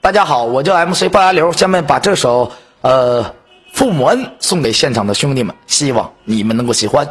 大家好，我叫 MC 八牙刘，下面把这首呃《父母恩》送给现场的兄弟们，希望你们能够喜欢。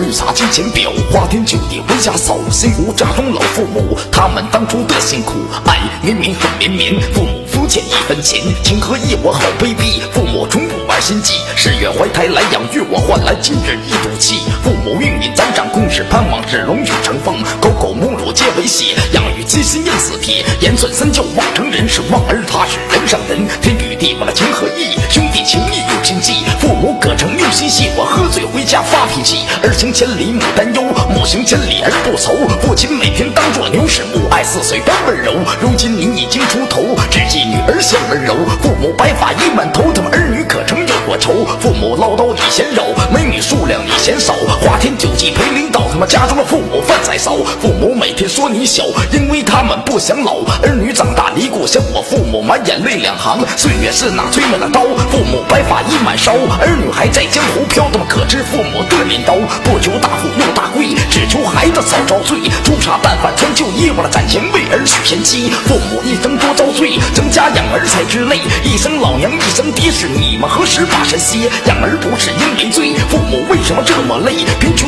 日撒金钱表，花天酒地回家扫，辛苦家中老父母，他们当初的辛苦，爱绵绵恨绵绵，父母肤浅一分钱，情和义我好卑鄙，父母从不玩心计，十月怀胎来养育我，换来今日一赌气，父母孕育咱掌共是，盼望是龙举成风，口口母乳皆为血，养育七心硬死铁，言算三教望成人，是望儿他是人上人，天与地我的情和义，兄弟情义心计，父母可成六心细，我喝醉回家发脾气，儿行千里母担忧，母行千里儿不愁。父亲每天当做牛使，母爱似水般温柔。如今你已经出头，只记女儿像温柔。父母白发已满头，他们儿女可曾有我愁。父母唠叨你嫌扰，美女数量你嫌少。花天酒地陪领导，他妈家中的父母饭菜少。父母每天说你小，因为他们不想老。儿女长大离故乡，我父母满眼泪两行。岁月是那催满了刀，父母白发已满烧。儿女还在江湖飘，他们可知父母的镰刀？不求大富又大贵，只求孩子早遭罪。粗茶淡饭穿旧衣，为了。攒钱为儿娶贤妻。父母一生多遭罪，成家养儿才知累。一生老娘一生爹，是你们何时把神歇？养儿不是因为罪，父母为什么这么累？贫穷富贵都为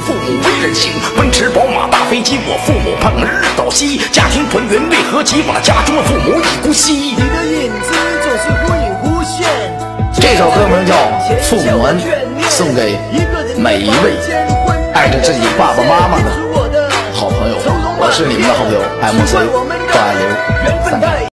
父母为人性。奔驰宝马大飞机，我父母盼日早息。家庭团圆为何急？我家中的父母已姑息。你的影子总是忽隐忽现。这首歌名叫《父母恩》，送给每一位爱着自己爸爸妈妈的好朋友。我是你们的好朋友 MC 八流。